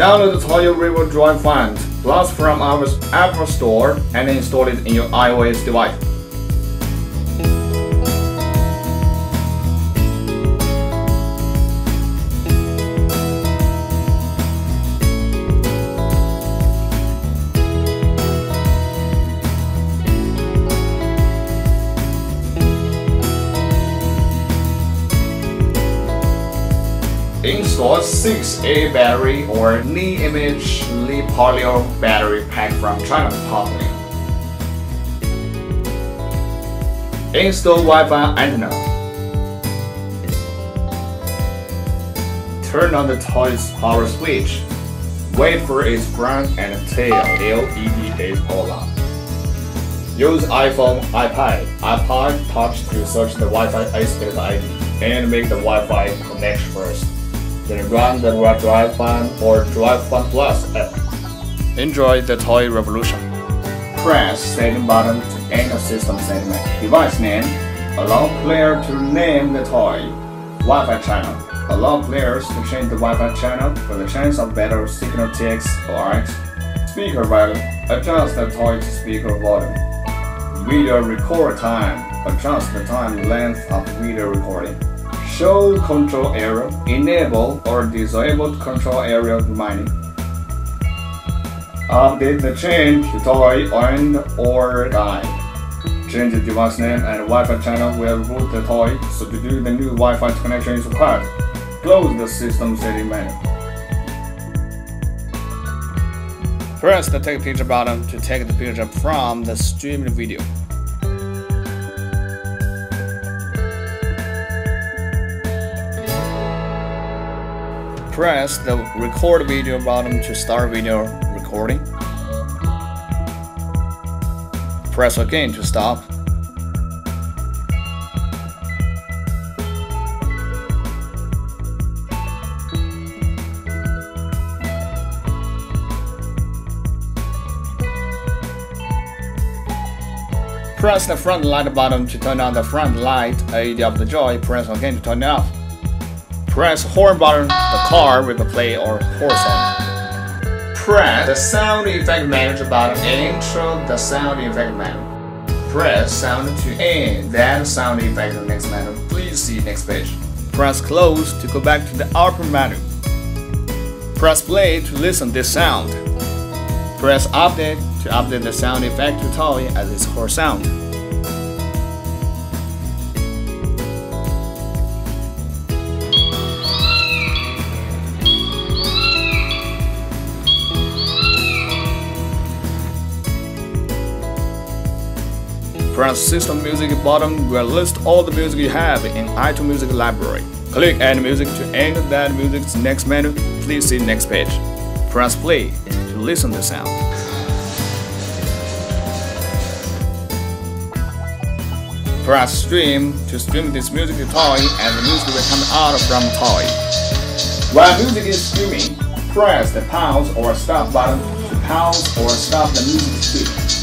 Download the ToyRevo Drive Fun Plus from our Apple Store and install it in your iOS device. Install 6A battery or Ni Image Li Polyo battery pack from China Company. Install Wi-Fi antenna. Turn on the toy's power switch. Wait for its front and tail LED power on. Use iPhone, iPad, iPod Touch to search the Wi-Fi access ID and make the Wi-Fi connection first then run the Drive Fun or Drive Fun Plus app. Enjoy the toy revolution. Press setting button to enter system setting. Device name. Allow player to name the toy. Wi-Fi channel. Allow players to change the Wi-Fi channel for the chance of better signal TX or X. Speaker volume. Adjust the toy to speaker volume. Video record time. Adjust the time length of video recording. Show control area, enable or disable control area reminding. Update the change to toy and or die. Change the device name and Wi-Fi channel will root the toy, so to do the new Wi-Fi connection is required. Close the system setting menu. Press the take picture button to take the picture from the streamed video. Press the record video button to start video recording. Press again to stop. Press the front light button to turn on the front light LED of the joy. Press again to turn it off. Press horn button, the with will play or horse on. Press the sound effect manager button and intro the sound effect menu. Press sound to end that sound effect next menu. Please see next page. Press close to go back to the upper menu. Press play to listen this sound. Press update to update the sound effect to toy as its core sound. Press System Music button will list all the music you have in iTunes Music Library. Click Add Music to enter that music's next menu. Please see next page. Press Play to listen the sound. Press Stream to stream this music to Toy and the music will come out from Toy. While music is streaming, press the pause or stop button to pause or stop the music stream.